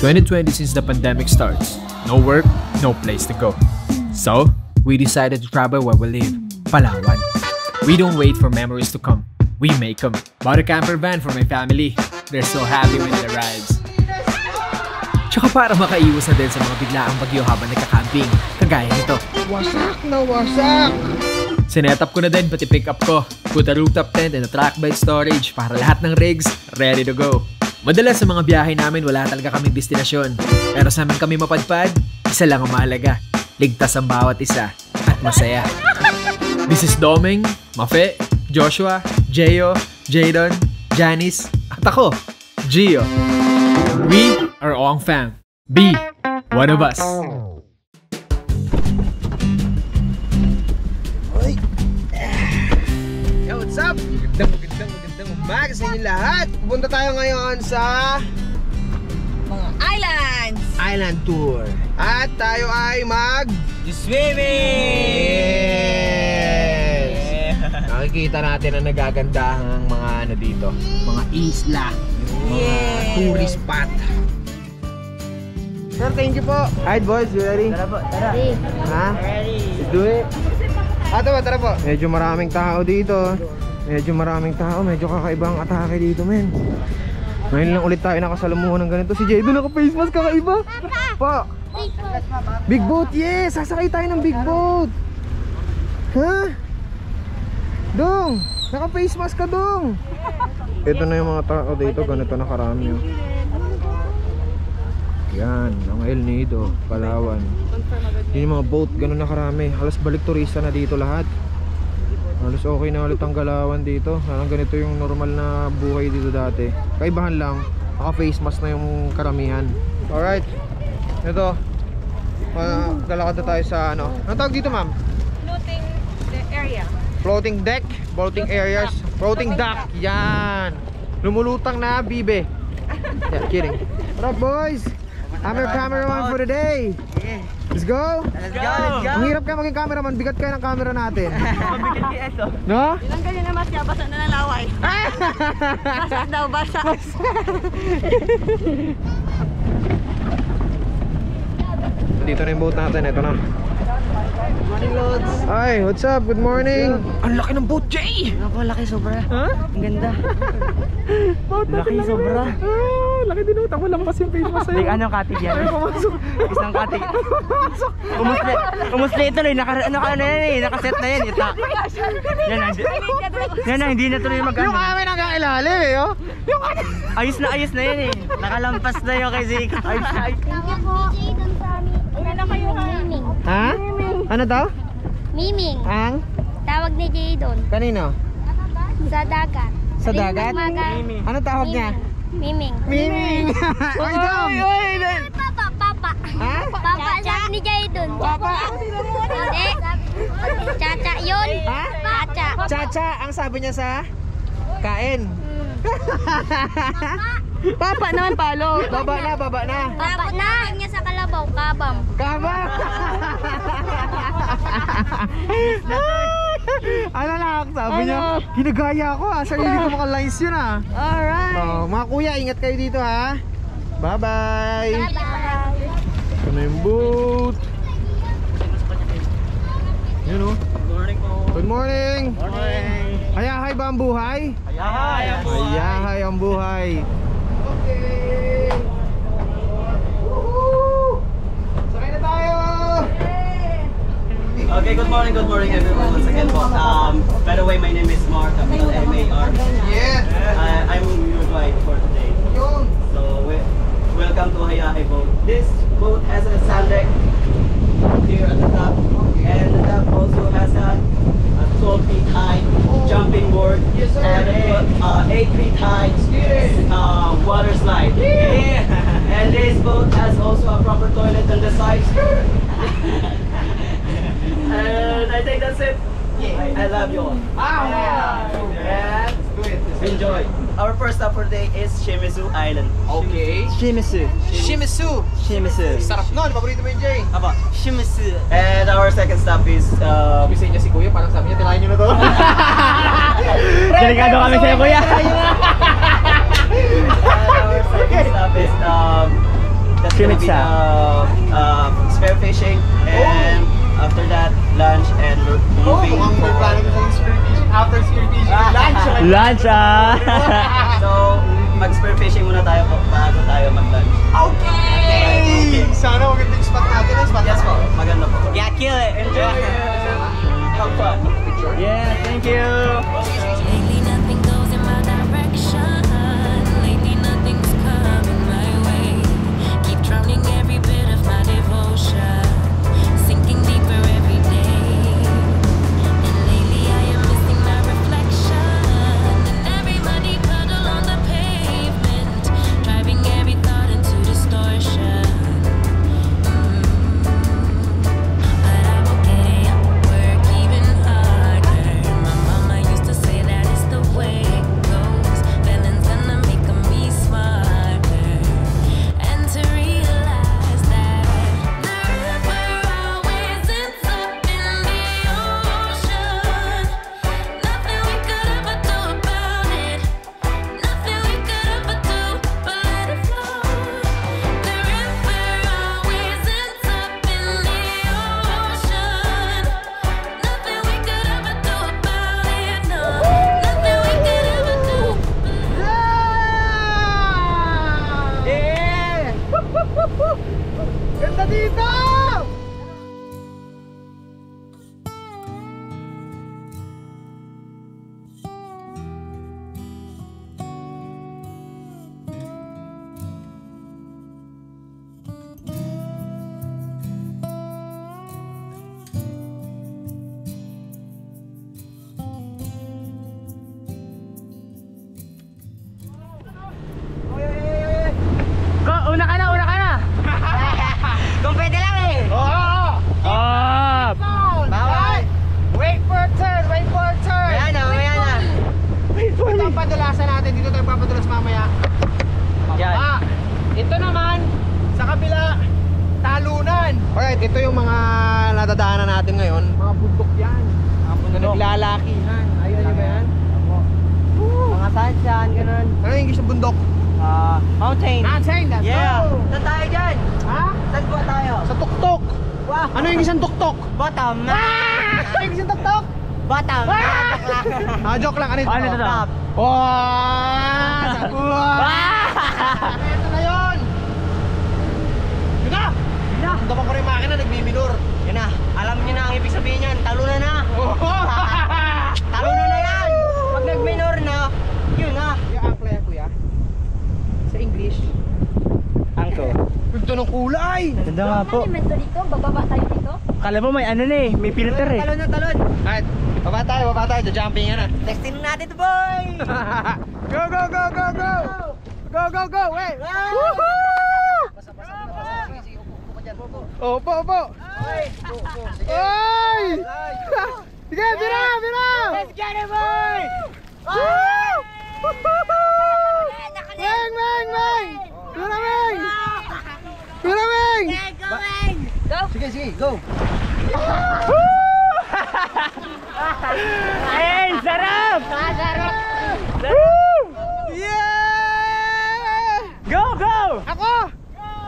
2020 since the pandemic starts. No work, no place to go. So, we decided to travel where we live, Palawan. We don't wait for memories to come. We make them. Bought a camper van for my family. They're so happy when it arrives. Tsaka para makaiwas na din sa mga biglaang bagyo habang nagka-camping, kagaya nito. Wasak na wasak! Sinetap ko na din pati pick up ko. Put a rooftop tent and a track bed storage para lahat ng rigs ready to go. Madalas sa mga biyahe namin wala talaga kaming destinasyon. Pero sa amin kami mapadpad, isa lang ang mahalaga. Ligtas ang bawat isa at masaya. This is Doming, Mafe, Joshua, Jeyo, Jadon, Janice, at ako, Gio. We are Ong Fam. Be one of us. Magandang, magandang, umaga sa inyo lahat. Pupunta tayo ngayon sa Mga islands! Island Tour. At tayo ay mag... Swimming! Yes! Nakikita natin ang nagagandahang mga ano dito. Mga isla. Mga Yes. tourist spot. Sir, thank you po. Alright boys, you ready? Tara po, tara. Ha? Ready? Let's do it. Ah, tara, tara po. Medyo maraming tao dito. Medyo maraming tao. Medyo kakaibang atake dito, men. Ngayon lang ulit tayo nakasalamuhan ng ganito. Si Jay doon naka-face mask, kakaiba. Pa. Big boat, yes! Sasakay tayo ng big boat. Ha? Dong! Naka-face mask ka, Dong! Ito na yung mga tao dito. Ganito na karami. oh. Yan, ang El Nido, Palawan. Yun yung mga boat, ganun na karami. Halos balik turista na dito lahat. Halos okay na ulit ang galawan dito. Parang ganito yung normal na buhay dito dati. Kaibahan lang, naka face mask na yung karamihan. Alright, ito. Lalakad na tayo sa ano. Anong tawag dito ma'am? Floating the area. Floating deck, floating areas, floating dock. Yan. Lumulutang na bibe. Yeah, kidding. What up boys? I'm your cameraman for today. Let's go. Let's go! Let's Ang hirap kaya maging cameraman, bigat kaya ng camera natin. Mabigat ni Eto. No? Ilang ganyan na mas basa na ng laway. basa daw, basa. Dito na yung boat natin, ito na. Morning Lods. Hi, what's up? Good morning. Ang laki ng boat, Jay! Ako, laki sobra. Ha? Ang ganda. laki sobra. Ah, laki din utang. Walang pas yung face mo Like, anong katig yan? Pumasok. Isang katig. Umusli. Umusli ito lang. Naka, ano ka na yan eh. Nakaset na yan. Ita. Yan na. Hindi, yan na. Hindi na tuloy mag Yung amin ang kailalim eh, oh. Yung ano? Ayos na ayos na yan eh. Nakalampas na yung kay Zeke. Ayos na ayos. Ano kayo ha? Miming. Ha? Ano daw? Miming. Ang? Tawag ni Jay doon. Kanino? Sa dagat. Sa dagat? Miming. Ano tawag niya? Miming. Miming! Ay, Dom! Papa, papa. Ha? Papa sabi ni Jay doon. Papa? Hindi. Chacha yun. Ha? Chacha. Chacha, ang sabi niya sa kain. Papa naman palo. Baba na, baba na. Papa na. niya sa kalabaw, kabam. Kaba! ano lang, sabi niya, hinagaya ko ah, sarili ko mga lines yun ah. Alright. Oh, mga kuya, ingat kayo dito ha. Bye-bye! Bye-bye. Ito na yung boat. Yun oh. Good morning! Morning. Hayahay ba ang buhay? Ayahay. Hayahay ang buhay. Okay. Okay, good morning, good morning everyone once again po. Um, by the way, my name is Mark, M-A-R. Yeah! Uh, I'm your guide for today. So, we, welcome to Hayahay Boat. This boat has a sand deck here at the top. And the top also has a, a 12 feet high jumping board. Yes, sir. And a uh, 8 feet high uh, water slide. and this boat has also a proper toilet on the side. and I think that's it. I, I love you all. And enjoy. Our first stop for today is Shimizu Island. Okay. Shimizu. Shimizu! Shimizu. Sarap nun, paborito mo yung Jay. Aba. Shimizu. And our second stop is um, Sabi sa inyo si Kuya, parang sabi niya, tirahin niyo na to. Delikado kami sa'yo, kuya. and our second stop is um, Maybe, Pizza. uh, uh, spear fishing and after that lunch and we're moving. After spear fishing, lunch. Lunch ah! so, mag-spear fishing muna tayo po bago tayo mag-lunch. Okay! Sana maganda yung spot natin. Yung spot Yes po, maganda po. yeah, kill it! Enjoy! Have fun. Yeah, thank you! Lately nothing tuktok? Bottom. Ah, joke lang. Ano yung Ano to? Top. Wow! Sa Wow! Ito na yun! Yun na! Yun na. Ang ko rin yung makina, nagbiminor. Yun na. Alam niyo na ang ibig sabihin yan. Talo na na. Talo na na yan. Pag nag-minor na, yun na. Yung angkla yan, kuya. Sa English. Angko. Ganda ng kulay! Ganda nga po. Elemento dito, bababa tayo dito. Kala mo may ano na eh. May filter eh. Talon na talon! Alright, baba tayo, baba tayo. Jumping yan ah. Texting natin to boy. go, go, go, go, go! Go, go, go! Wait! Opo, opo! Ay! Sige, bira, bira! Let's get it, boy! Meng, meng, meng! Bira, meng! Bira, meng! Sige, sige, go! Ayun, sarap. Yeah! Go, go. Ako!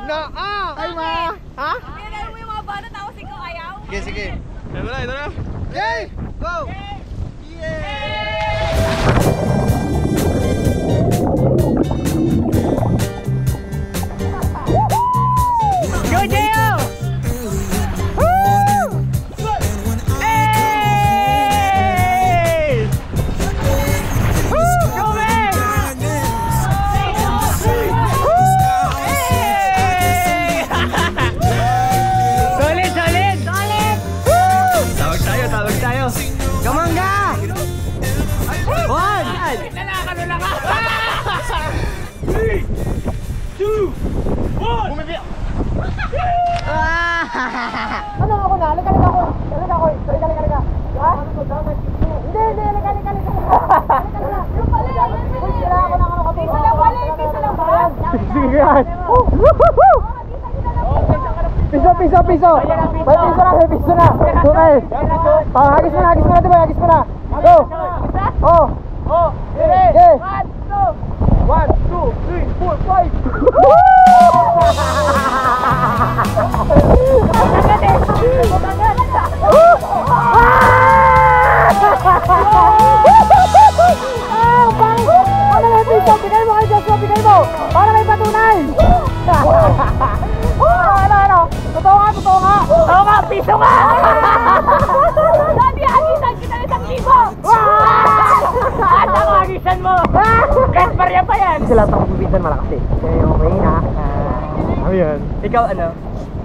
Na, ah! Ay, ma! Ha? Kailan mo yung mga bata tapos ikaw ayaw? Sige, sige. Ito na, ito na. Okay! Go! Go, Ano ako na? Halika, halika ako. Halika ako. Halika, halika, halika. Ha? Hindi, hindi. Halika, halika, halika. Yung pala, yan. Uy, sila ako na ano. Piso lang pala, piso lang ba? Sige, yan. Piso, piso, piso. May piso na, may piso na. Okay. Oh, hagis mo na, hagis mo na, diba? Hagis mo na. Go. Barya pa yan! Kasi lahat ako gubitan malakas eh. Okay, okay na. Uh, ano yan? Ikaw ano?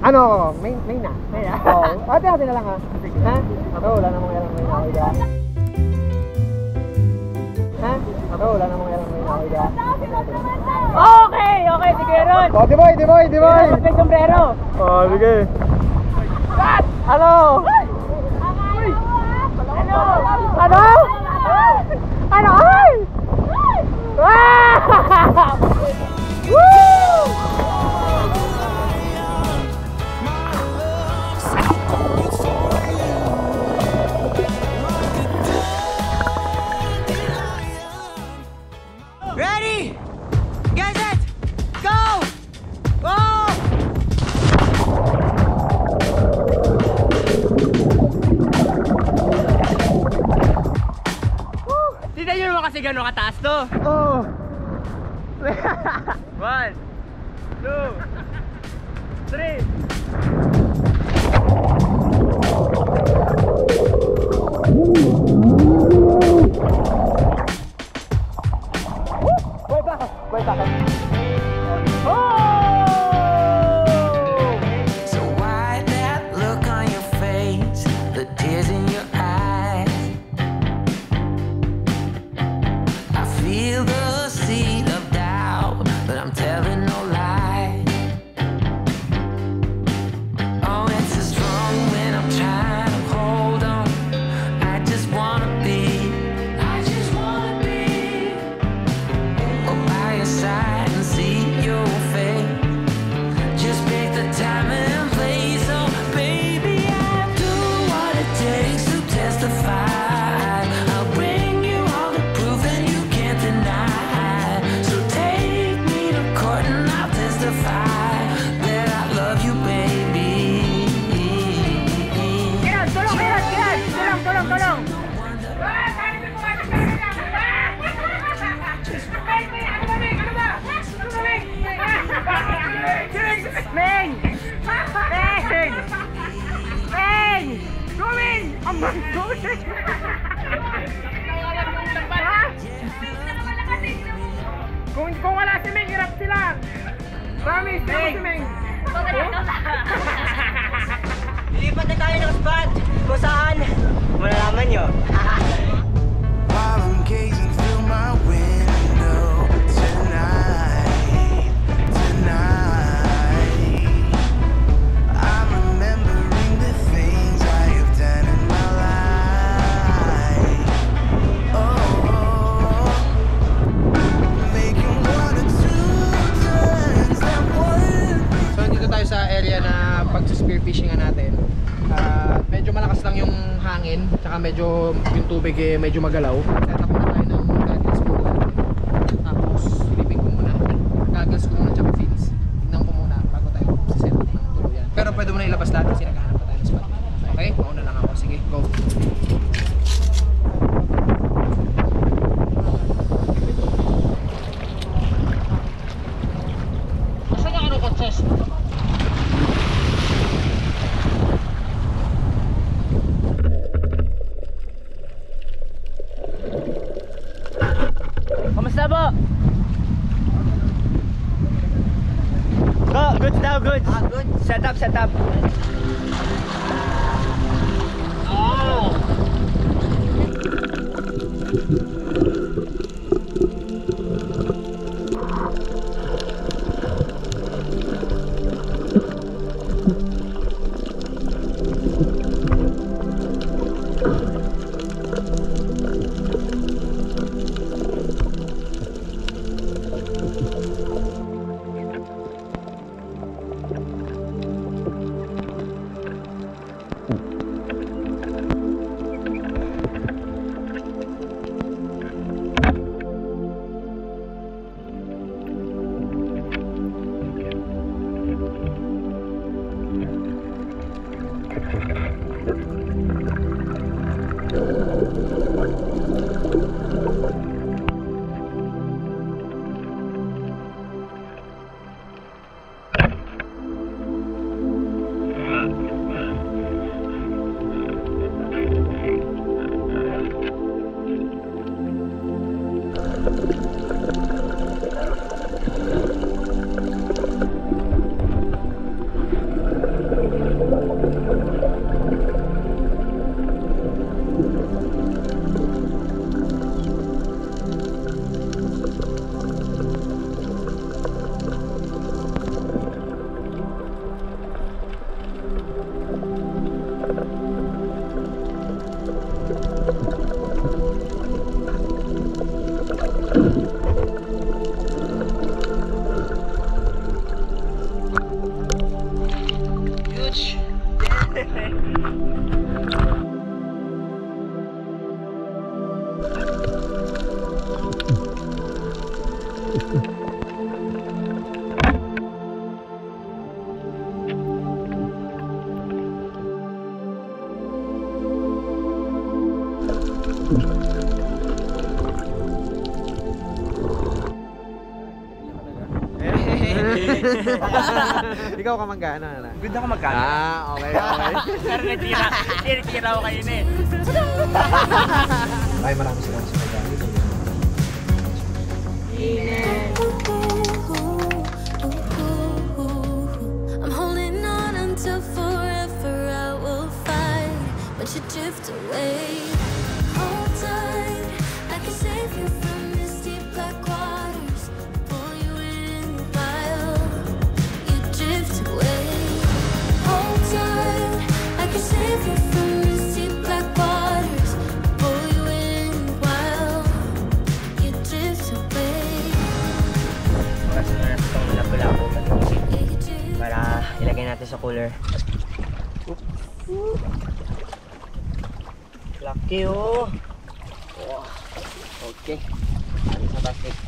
Ano? May, may na. May na? Oo. Oh, ate-ate na lang ha. Sige. Ha? Ako, wala namang alam may na ako dyan. Ha? Ako, wala namang alam may na ako dyan. Okay, okay, sige Ron. Oh, Diboy, Diboy, Diboy! Sige, mag sombrero. Oh, sige. Cut! Hello! Ano? Ano? Ano? Ano? Ah! Uh! gano'n kataas to? Oo. Oh. One, two, three. Oh, Wait, back up. Wait, back up. traffic eh, medyo magalaw. Oh. Ikaw ka magkano na? Good ako magkano. Ah, okay, okay. Pero natira. Tira ko kayo na eh. Ay, marami sila sa magkano. I'm holding on until forever I will fight, but you drift away. Sa cooler. Oop. Laki oh. Wow. Okay. Ano sa plastic?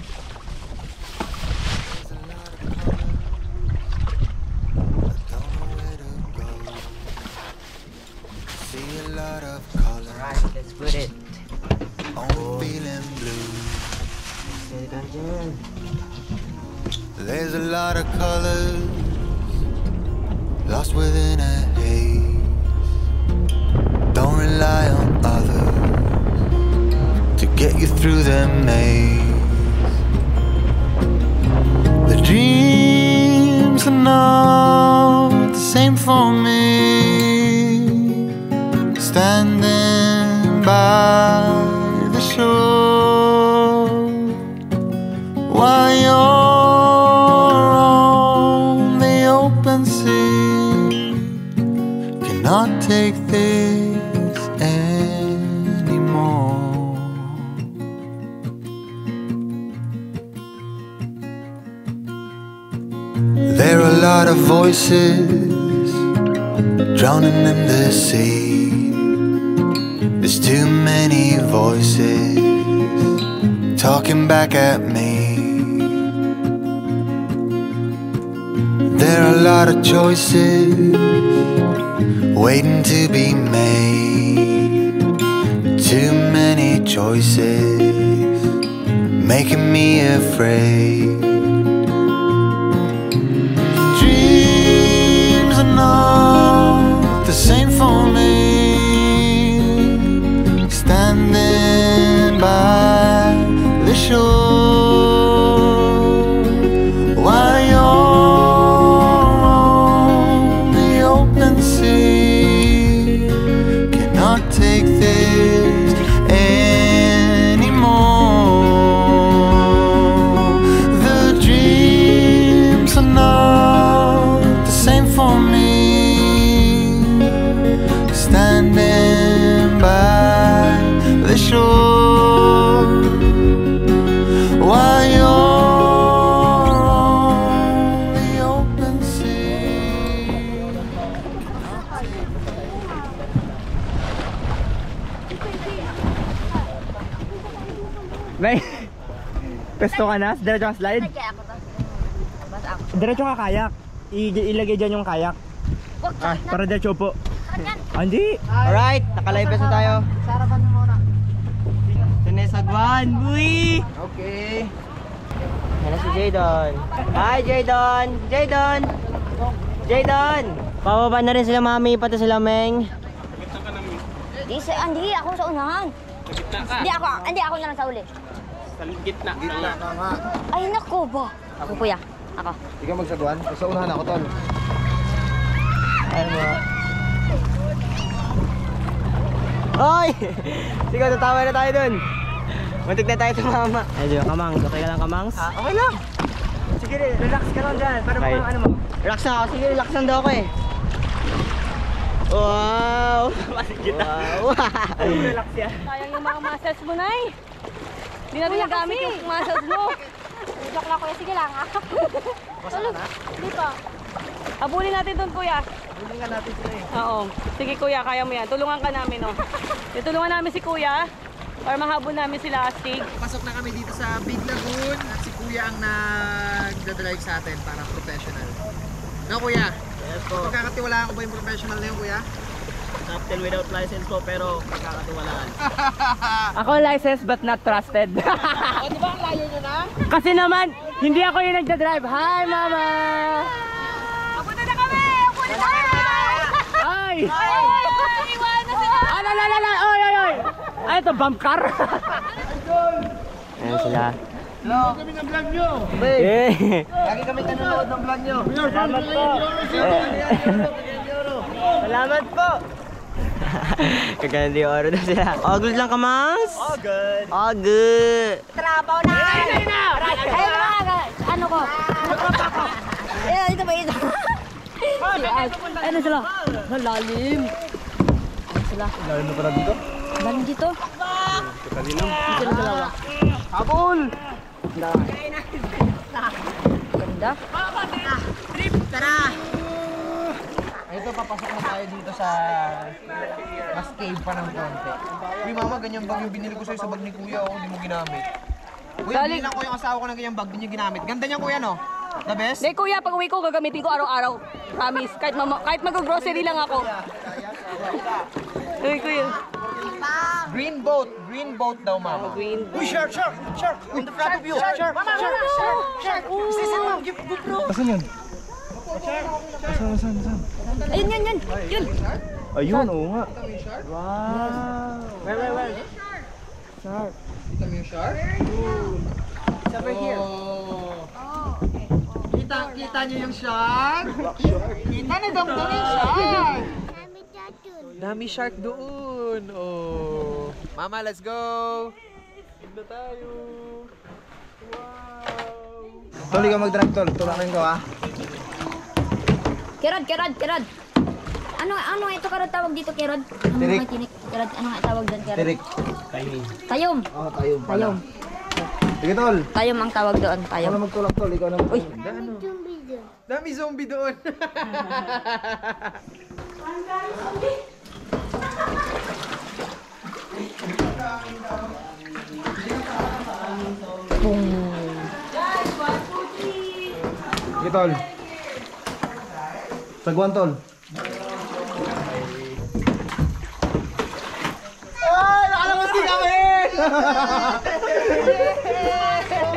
By the shore. While you're on the open sea cannot take this anymore. There are a lot of voices drowning in the sea too many voices talking back at me There are a lot of choices waiting to be made. Too many choices making me afraid. Dreams are not the same for me. Pesto ka na? Diretso ka slide? Kaya ako to. Basta ako. Diretso ka kayak. I- ilagay dyan yung kayak. Ah, para diretso po. Andi. Alright, nakalive na tayo. Sarapan mo muna. Sinesagwan, buy! Okay. Yan na si Jadon. Hi, Jadon! Jadon! Jadon! Pababa na rin sila mami, pati sila Meng. Di, sa, hindi, ako sa unahan. Hindi ako, hindi ako na lang sa uli. Gitna ka nga. Ay, nako ba? Ako kuya. Ako. Ikaw magsagwan. Sa unahan ako, tol. Ano mo? Hoy! Sige, tatawa na tayo dun. Muntik na tayo sa mama. Ayun, kamangs. Okay ka lang, kamangs? Ah, okay lang. Sige, relax ka lang dyan. Para Okay. ano mo? Relax na ako. Sige, relax lang daw ako eh. Wow! Wow! relax yan. Sayang yung mga muscles mo, Nay. Hindi natin nagamit yung muscles mo. Joke lang kuya, sige lang ha. Basta na? Hindi pa. Habulin natin doon, kuya. Tulungan natin sila eh. Oo. Sige, kuya, kaya mo yan. Tulungan ka namin, no? Tutulungan namin si kuya para mahabol namin sila astig. Pasok na kami dito sa Big Lagoon at si Kuya ang nagdadrive sa atin para professional. No, Kuya? Yes po. Pagkakatiwalaan ko ba yung professional na yun, Kuya? Captain without license po pero pagkakatiwalaan. Ako licensed but not trusted. O, di ba ang layo nyo na? Kasi naman, Hindi ako yung nagdadrive. Hi, mama! Apunta na kami! Apunta na! Ay! Iwan na sila! Ay, ay, ay, ay, oy, oy, oy! Ay, ito, bump car! Ayan sila. Hello! kami ng vlog nyo! Eh! Lagi kami nanonood ng vlog nyo. Salamat po! Salamat po! Kaganda yung oro na sila. All good lang ka, Mangs? All good. All good. Trabaho na! Ay, na! Ay, mga, ano ko? Eh, ito ba ito? Ano sila? Malalim. Ano sila? Lalim na pala dito. Lalim dito. Kanina. Sila dalawa. Habol! Ganda. Ito, papasok na tayo dito sa mas cave pa ng konti. Uy, mama, ganyan bag yung binili ko sa'yo sa bag ni kuya, oh, hindi mo ginamit. Uy, Galing- bilang ko yung asawa ko ng ganyang bag, di niya ginamit. Ganda niya kuya, no? The best? Hindi kuya, pag uwi ko, gagamitin ko araw-araw. Promise. Kahit, mama, kahit mag-grocery lang ako. Uy, kuya. Green boat, green boat daw, mama. Green Uy, shark, shark, shark, on the front of you. Shark, shark, shark, shark, shark. Sisin mo, give GoPro. Asan yun? Asan, asan, asan? Ayun, yun, yun. Yun. Ayun, oo nga. Wow. Where, where, where? Kita mo yung shark? It's over here. Kita, kita niyo yung shark? Kita na damdam yung shark. Dami shark doon. Oh. Mama, let's go. Ganda tayo. Wow. Tol, ikaw mag-drive, Tol. Tulakin ko, ha? Kerod, kerod, kerod. Ano, ano ito kerod tawag dito, kerod? Ano Tirik. nga tinik? Kerod, ano nga tawag doon, kerod? Tirik. Tayom. Oo, oh, tayo pala. Tayom. Sige, Tol. Tayom ang tawag doon, tayom. Na magtulak, Tol. Ikaw na mag Uy. Dami zombie doon. Sige, Tol. Sagwan, Tol. Ay! Nakalabas din namin!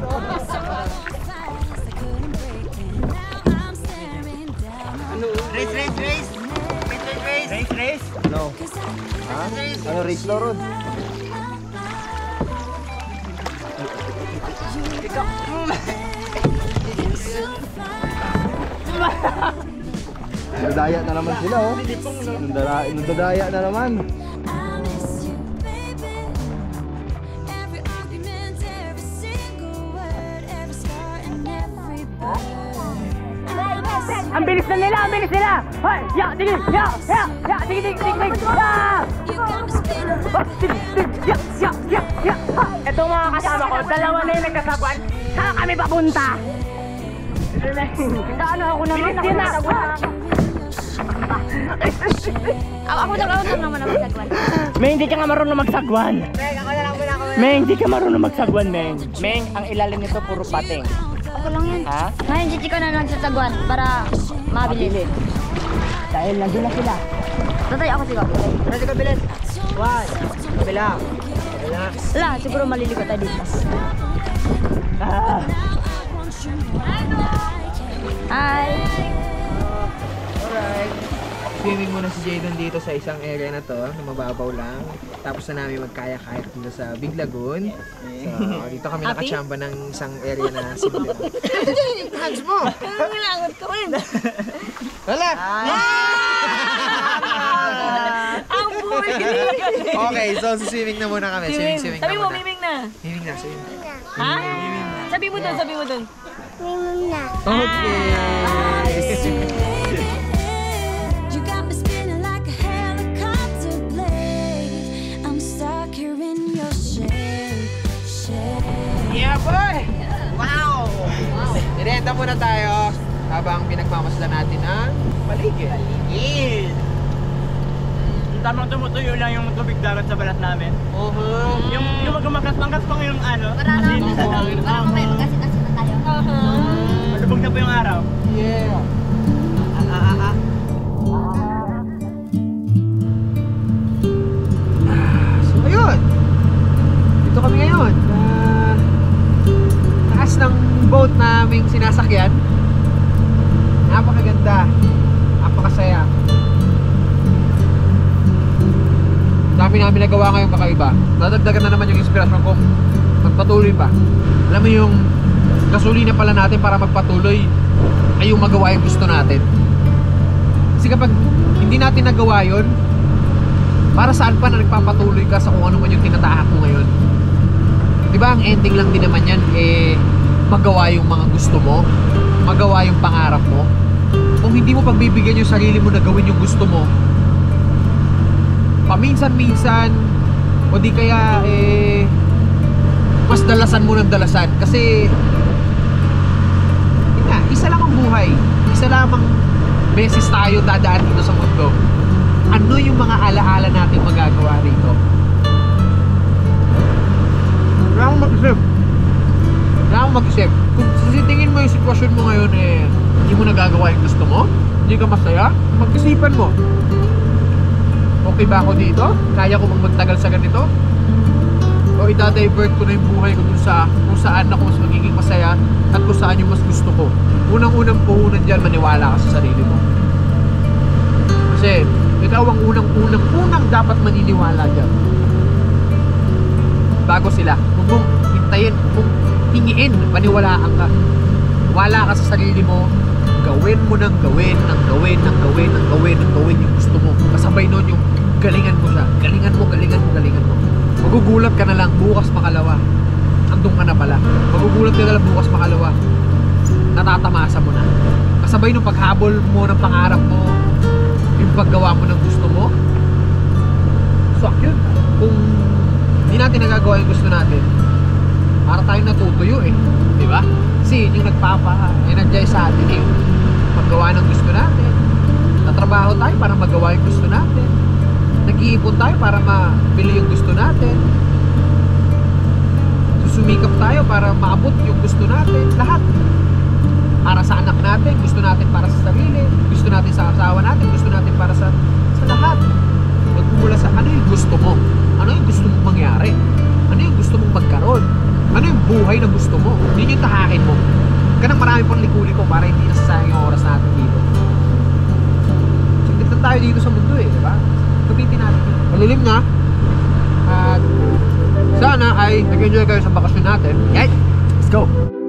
on Race, race, race! Race, race, race! Race, race! No. Ha? Ano, race law road? Nadadaya na naman sila, oh. Nadadaya na naman. Ang bilis na nila! Ang bilis nila! Hoy! Ya! Sige! Ya! Ya! Ya! Sige! Sige! Sige! Ya! Spinning Oh! Ya! Ya! Ya! Ya! Ha! Itong mga kasama ko, dalawa na yung nagkasagwan. Saan kami papunta? Ano ako naman? Bilis na! Ako, ako na ako naman ako sagwan. Meng, hindi ka nga marunong magsagwan. Meng, ako na lang muna ako. Meng, hindi ka marunong magsagwan, Meng. Meng, ang ilalim nito puro pating. Ako lang yan. Ha? Ngayon, chichi ko na lang sa sagwan para mabilis. Dahil nandun na sila. Tatay, ako siguro. Tara si Kabilis. One. Kabila. Kabila. Wala, siguro maliligo tayo dito. Ah. Hi! Swimming muna si Jadon dito sa isang area na to, na mababaw lang. Tapos na namin magkaya-kayak dito sa Big Lagoon. So, dito kami Happy? nakachamba ng isang area na simple. Hands mo! Nangilangot ko rin. Wala! Ang buhay. Okay, so swimming na muna kami. Swimming, swimming na Sabi mo, miming na. Swimming na, swimming. Ha? Sabi mo dun, sabi mo dun. Okay. You Irenta muna tayo. habang pinagmamasdan natin ang paligid. Paligid! Tamang tumutuyo lang yung tubig dagat sa balat namin. Uh-huh. Yung, yung magmakas-makas pa yung ano. Para na, para mamaya magkasi-kasi na tayo. Malubog na po yung araw. Yeah. Boat naming sinasakyan. Napakaganda. Napakasaya. Dami namin nagawa ngayong kakaiba. Dadagdagan na naman yung inspirasyon ko. Magpatuloy pa. Alam mo yung gasolina pala natin para magpatuloy ay yung magawa yung gusto natin. Kasi kapag hindi natin nagawa yun, para saan pa na nagpapatuloy ka sa kung ano man yung tinatahak mo ngayon? Di ba ang ending lang din naman yan, eh, magawa yung mga gusto mo, magawa yung pangarap mo. Kung hindi mo pagbibigyan yung sarili mo na gawin yung gusto mo, paminsan-minsan, o di kaya, eh, mas dalasan mo ng dalasan. Kasi, yun nga, isa lang ang buhay. Isa lamang beses tayo dadaan dito sa mundo ano yung mga alaala natin magagawa rito? Akong mag-isip. Akong mag-isip. Kung sisitingin mo yung sitwasyon mo ngayon eh, hindi mo nagagawa yung gusto mo, hindi ka masaya, mag-isipan mo. Okay ba ako dito? Kaya ko bang magtagal sa ganito? O ida-divert ko na yung buhay ko dun sa kung saan ako mas magiging masaya at kung saan yung mas gusto ko. Unang-unang puhunan dyan, maniwala ka sa sarili mo. Kasi ikaw ang unang-unang-unang dapat maniniwala dyan. Bago sila. Mong hintayin, huwag mong hingiin, paniwalaan ka. Wala ka sa sarili mo, gawin mo ng gawin, ng gawin, ng gawin, ng gawin, ng gawin yung gusto mo. Kasabay nun yung galingan mo siya. Galingan mo, galingan mo, galingan mo. Magugulat ka na lang, bukas makalawa. Andun ka na pala. Magugulat ka na lang, bukas makalawa. Natatamasa mo na. Kasabay nung paghabol mo ng pangarap mo, yung paggawa mo ng gusto mo, swak yun. Kung hindi natin nagagawa yung gusto natin, para tayong natutuyo eh. Di ba? Kasi yun yung nagpapa-energize sa atin eh. Paggawa ng gusto natin. Tatrabaho tayo para magawa yung gusto natin. Nag-iipon tayo para mabili yung gusto natin. Susumikap tayo para maabot yung gusto natin. Lahat para sa anak natin, gusto natin para sa sarili, gusto natin sa asawa natin, gusto natin para sa sa lahat. Magmumula sa ano yung gusto mo? Ano yung gusto mong mangyari? Ano yung gusto mong magkaroon? Ano yung buhay na gusto mo? Yun yung tahakin mo. Kanang marami pang likuli ko para hindi nasasayang yung oras natin dito. Saglit lang tayo dito sa mundo eh, di ba? Gamitin natin. Malilim na. At sana ay nag-enjoy kayo sa bakasyon natin. Yay! Let's go!